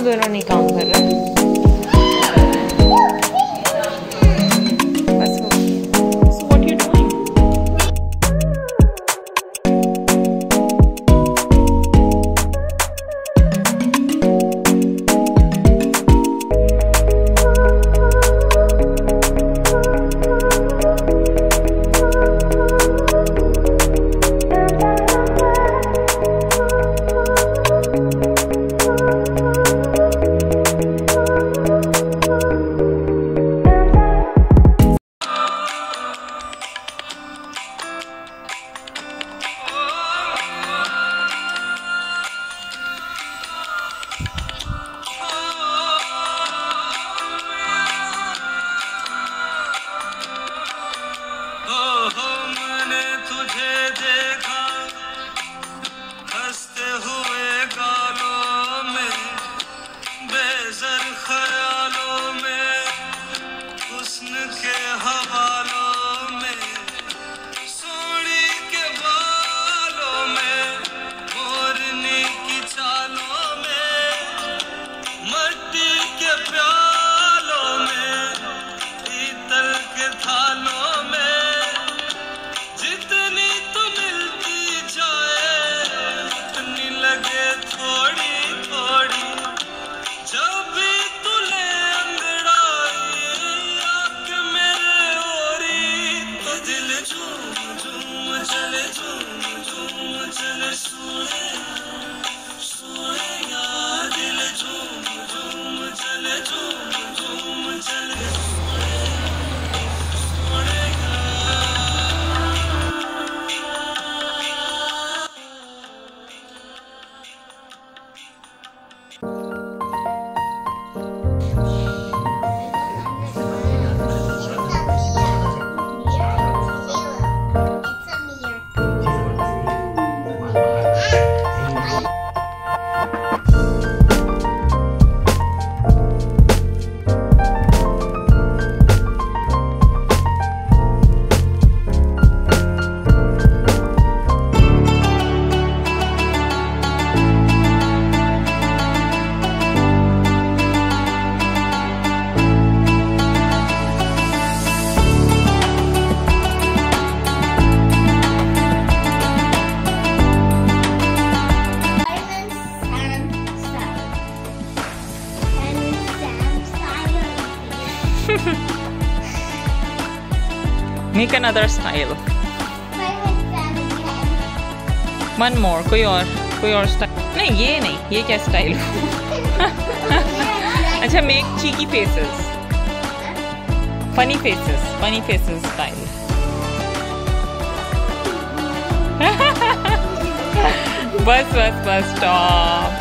दोनों नहीं काम कर रहा। है Make another style. One more. Koyor. Koyor style. No, ye nahi. Ye kya style? Acha, make cheeky faces. Funny faces. Funny faces style. bus, bus, bus, stop.